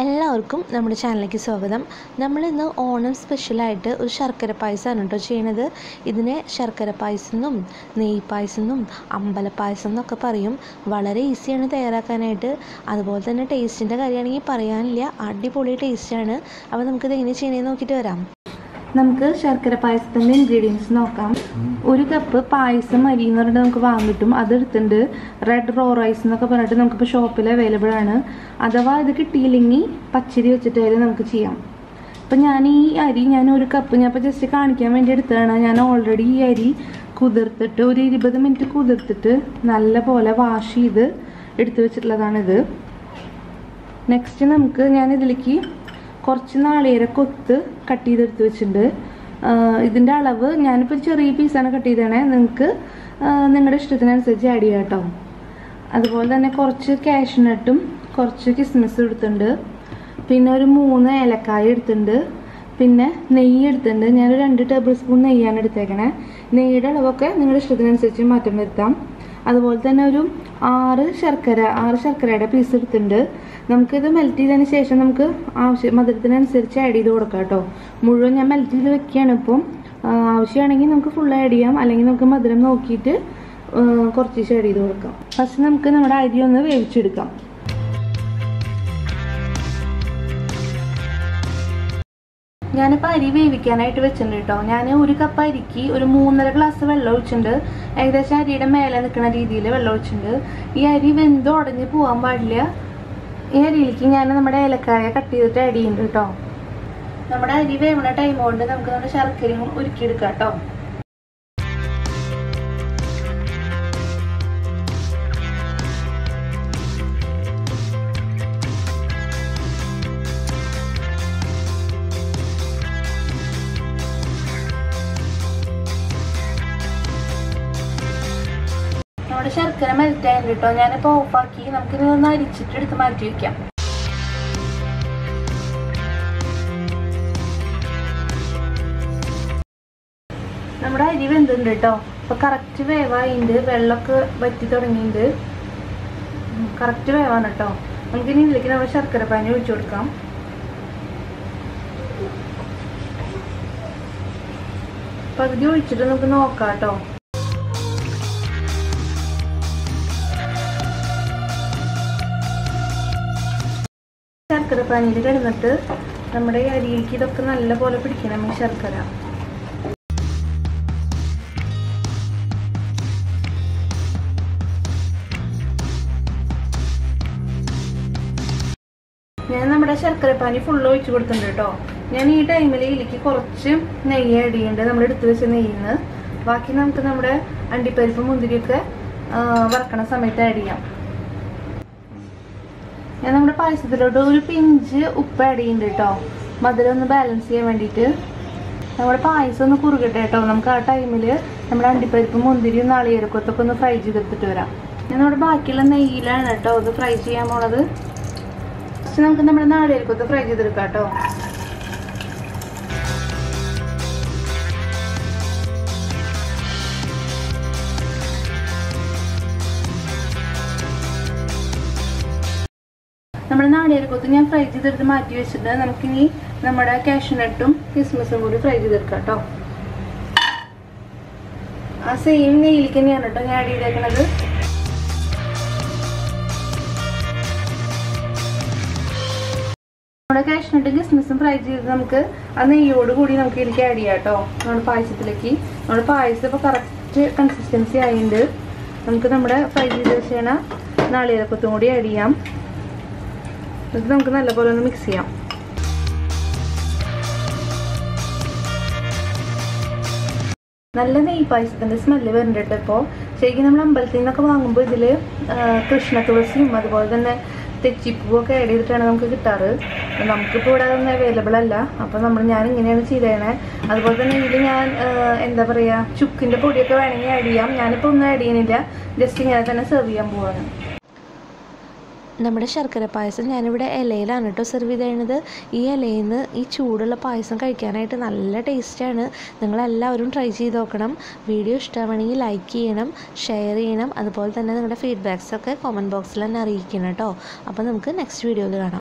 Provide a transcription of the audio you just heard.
എല്ലാവർക്കും നമ്മുടെ ചാനലിലേക്ക് സ്വാഗതം. നമ്മളിന്ന് ഓണം സ്പെഷ്യലായിട്ട് ഒരു ശർക്കര പായസമാണ് കേട്ടോ ചെയ്യണത്. ഇതിനെ ശർക്കര പായസം എന്നും നെയ്യ് പായസം എന്നും അമ്പല പായസം എന്നൊക്കെ പറയും. വളരെ ഈസിയാണ് തയ്യാറാക്കാനായിട്ട്. അതുപോലെ തന്നെ ടേസ്റ്റിന്റെ കാര്യമാണെങ്കിൽ പറയാനില്ല. അടിപൊളി ടേസ്റ്റാണ് അപ്പോൾ നമുക്കിത് എങ്ങനെ ചെയ്യണമെന്ന് നോക്കിയിട്ട് വരാം. നമുക്ക് ശർക്കര പായസത്തിന്റെ ഇൻഗ്രീഡിയൻസ് നോക്കാം. ഒരു കപ്പ് പായസം അരി എന്ന് പറഞ്ഞിട്ട് നമുക്ക് വാങ്ങാൻ കിട്ടും അത് എടുത്തിട്ടുണ്ട്. റെഡ് റോ റൈസ് എന്നൊക്കെ പറഞ്ഞിട്ട് നമുക്കിപ്പോൾ ഷോപ്പിൽ അവൈലബിൾ ആണ്. അഥവാ ഇത് കിട്ടിയില്ലെങ്കിൽ പച്ചരി വെച്ചിട്ടായാലും നമുക്ക് ചെയ്യാം. അപ്പം ഞാൻ ഈ അരി ഞാൻ ഒരു കപ്പ് ഞാൻ ഇപ്പോൾ ജസ്റ്റ് കാണിക്കാൻ വേണ്ടി എടുത്തതാണ്. ഞാൻ ഓൾറെഡി ഈ അരി കുതിർത്തിട്ട് ഒരു ഇരുപത് മിനിറ്റ് കുതിർത്തിട്ട് നല്ല പോലെ വാഷ് ചെയ്ത് എടുത്തു വെച്ചിട്ടുള്ളതാണിത്. നെക്സ്റ്റ് നമുക്ക് ഞാൻ ഇതിലേക്ക് കുറച്ച് നാളികേര കൊത്ത് കട്ട് ചെയ്തെടുത്ത് വെച്ചിട്ടുണ്ട്. ഇതിന്റെ അളവ് ഞാനിപ്പോൾ ചെറിയ പീസാണ് കട്ട് ചെയ്തേണേ. നിങ്ങൾക്ക് നിങ്ങളുടെ ഇഷ്ടത്തിനനുസരിച്ച് ആഡ് ചെയ്യാം കേട്ടോ അതുപോലെ തന്നെ കുറച്ച് കാഷ്നട്ടും കുറച്ച് കിസ്മിസും എടുത്തിട്ടുണ്ട്. പിന്നെ ഒരു മൂന്ന് ഏലക്കായ എടുത്തിട്ടുണ്ട്. പിന്നെ നെയ്യ് എടുത്തിട്ടുണ്ട്. ഞാനൊരു രണ്ട് ടേബിൾ സ്പൂൺ നെയ്യാണ് എടുത്തേക്കണേ. നെയ്യുടെ അളവൊക്കെ നിങ്ങളുടെ ഇഷ്ടത്തിനനുസരിച്ച് മാറ്റം വരുത്താം. അതുപോലെ തന്നെ ഒരു ആറ് ശർക്കര ആറ് ശർക്കരയുടെ പീസ് എടുത്തിട്ടുണ്ട്. നമുക്കിത് മെൽറ്റ് ചെയ്തതിന് ശേഷം നമുക്ക് ആവശ്യം മധുരത്തിനനുസരിച്ച് ആഡ് ചെയ്ത് കൊടുക്കാം കേട്ടോ. മുഴുവൻ ഞാൻ മെൽറ്റ് ചെയ്ത് വെക്കുകയാണ് ഇപ്പം. ആവശ്യമാണെങ്കിൽ നമുക്ക് ഫുൾ ആഡ് ചെയ്യാം. അല്ലെങ്കിൽ നമുക്ക് മധുരം നോക്കിയിട്ട് കുറച്ച് ആഡ് ചെയ്ത് കൊടുക്കാം. ഫസ്റ്റ് നമുക്ക് നമ്മുടെ അരി ഒന്ന് വേവിച്ചെടുക്കാം. ഞാനിപ്പോൾ അരി വേവിക്കാനായിട്ട് വെച്ചിട്ടുണ്ട് കേട്ടോ. ഞാൻ ഒരു കപ്പ് അരിക്ക് ഒരു മൂന്നര ഗ്ലാസ് വെള്ളം ഒഴിച്ചിട്ടുണ്ട്. ഏകദേശം അരിയുടെ മേലെ നിൽക്കുന്ന രീതിയിൽ വെള്ളം ഒഴിച്ചിട്ടുണ്ട്. ഈ അരി വെന്ത് ഉടഞ്ഞ് പോകാൻ പാടില്ല. ഈ അരിയിലേക്ക് ഞാൻ നമ്മുടെ ഏലക്കായ കട്ട് ചെയ്തിട്ട് ആഡ് ചെയ്യുന്നുണ്ട് കേട്ടോ. നമ്മുടെ അരി വേവണ ടൈം കൊണ്ട് നമുക്ക് നമ്മുടെ ശർക്കരയും ഉരുക്കിയെടുക്കാം കേട്ടോ. നമ്മുടെ ശർക്കര മെൽറ്റായി കേട്ടോ ഞാനിപ്പോൾ ഓഫാക്കി നമുക്കിനി ഒന്ന് അരിച്ചിട്ട് എടുത്ത് മാറ്റി വെക്കാം. നമ്മുടെ അരി വെന്തുണ്ട് കേട്ടോ അപ്പൊ കറക്റ്റ് വേവായിണ്ട്. വെള്ളമൊക്കെ വറ്റി തുടങ്ങിയിട്ടുണ്ട് കറക്റ്റ് വേവാണ് കേട്ടോ നമുക്കിനി ഇതിലേക്ക് നമ്മൾ ശർക്കര പാനി ഒഴിച്ചു കൊടുക്കാം. പകുതി ഒഴിച്ചിട്ട് നമുക്ക് നോക്കാം കേട്ടോ ശർക്കര പാനിയിൽ കിടന്നിട്ട് നമ്മുടെ അരിയിലേക്ക് ഇതൊക്കെ നല്ല പോലെ പിടിക്കണം ഈ ശർക്കര. ഞാൻ നമ്മുടെ ശർക്കര പാനി ഫുള്ള് ഒഴിച്ചു കൊടുത്തിട്ടുണ്ട് കേട്ടോ. ഞാൻ ഈ ടൈമിൽ ഇതിലേക്ക് കുറച്ച് നെയ്യ് ആഡ് നമ്മൾ എടുത്തു വെച്ച നെയ്യിന്ന്. ബാക്കി നമുക്ക് നമ്മുടെ അണ്ടിപ്പരിപ്പ് മുന്തിരിയൊക്കെ വറക്കണ സമയത്ത് ആഡ് ചെയ്യാം. ഞാൻ നമ്മുടെ പായസത്തിലോട്ട് ഒരു പിഞ്ച് ഉപ്പ് ആഡ് ചെയ്യുന്നുണ്ട് കേട്ടോ മധുരം ഒന്ന് ബാലൻസ് ചെയ്യാൻ വേണ്ടിയിട്ട് നമ്മുടെ പായസം ഒന്ന് കുറുകട്ടെ കേട്ടോ നമുക്ക് ആ ടൈമിൽ നമ്മുടെ അണ്ടിപ്പരിപ്പ് മുന്തിരിയും നാളികേരക്കൊത്തൊക്കെ ഒന്ന് ഫ്രൈ ചെയ്തെടുത്തിട്ട് വരാം. ഞാൻ നമ്മുടെ ബാക്കിയുള്ള നെയ്യിലാണ് കേട്ടോ അത് ഫ്രൈ ചെയ്യാൻ പോണത്. ഫസ്റ്റ് നമുക്ക് നമ്മുടെ നാളികേരക്കൊത്ത് ഫ്രൈ ചെയ്തെടുക്കാം കേട്ടോ നമ്മുടെ നാളികേരക്കൊത്ത് ഞാൻ ഫ്രൈ ചെയ്തെടുത്ത് മാറ്റി വെച്ചിട്ട് നമുക്കിനി നമ്മുടെ കാഷ്നട്ടും കിസ്മിസും കൂടി ഫ്രൈ ചെയ്തെടുക്കാം കേട്ടോ ആ സെയിം നെയ്യിലേക്ക് തന്നെയാണ് കേട്ടോ ഞാൻ ആഡ് ചെയ്തേക്കണത്. നമ്മുടെ കാഷ്നട്ടും കിസ്മിസും ഫ്രൈ ചെയ്ത് നമുക്ക് ആ നെയ്യോട് കൂടി നമുക്ക് ഇതിലേക്ക് ആഡ് ചെയ്യാം കേട്ടോ നമ്മുടെ പായസത്തിലേക്ക്. നമ്മുടെ പായസം ഇപ്പോൾ കറക്റ്റ് കൺസിസ്റ്റൻസി ആയതുകൊണ്ട് നമുക്ക് നമ്മുടെ ഫ്രൈ ചെയ്ത് വെച്ചാൽ നാളികേരക്കൊത്തും കൂടി ആഡ് ചെയ്യാം. ഇത് നമുക്ക് നല്ലപോലെ ഒന്ന് മിക്സ് ചെയ്യാം. നല്ല നെയ്യ് പായസത്തിന്റെ സ്മെല്ല് വരുന്നുണ്ട് ഇപ്പോൾ ശരിക്കും നമ്മൾ അമ്പലത്തിൽ നിന്നൊക്കെ വാങ്ങുമ്പോൾ ഇതിൽ കൃഷ്ണ തുളസിയും അതുപോലെ തന്നെ തെച്ചിപ്പൂവൊക്കെ ആഡ് ചെയ്തിട്ടാണ് നമുക്ക് കിട്ടാറ്. നമുക്കിപ്പോൾ ഇവിടെ അതൊന്നും അവൈലബിൾ അല്ല. അപ്പോൾ നമ്മൾ ഞാൻ ഇങ്ങനെയാണ് ചെയ്തേണേ അതുപോലെ തന്നെ ഇതിൽ ഞാൻ എന്താ പറയുക ചുക്കിന്റെ പൊടിയൊക്കെ വേണമെങ്കിൽ ആഡ് ചെയ്യാം. ഞാനിപ്പോൾ ഒന്നും ആഡ് ചെയ്യുന്നില്ല. ജസ്റ്റ് ഇങ്ങനെ തന്നെ സെർവ് ചെയ്യാൻ പോവാണ്. നമ്മുടെ ശർക്കര പായസം ഞാനിവിടെ ഇലയിലാണ് കേട്ടോ സെർവ് ചെയ്തത് ഈ ഇലയിൽ നിന്ന് ഈ ചൂടുള്ള പായസം കഴിക്കാനായിട്ട് നല്ല ടേസ്റ്റാണ് നിങ്ങളെല്ലാവരും ട്രൈ ചെയ്ത് നോക്കണം. വീഡിയോ ഇഷ്ടമാണെങ്കിൽ ലൈക്ക് ചെയ്യണം ഷെയർ ചെയ്യണം. അതുപോലെ തന്നെ നിങ്ങളുടെ ഫീഡ്ബാക്സൊക്കെ കോമന്റ് ബോക്സിൽ തന്നെ അറിയിക്കണം കേട്ടോ. അപ്പോൾ നമുക്ക് നെക്സ്റ്റ് വീഡിയോയിൽ കാണാം.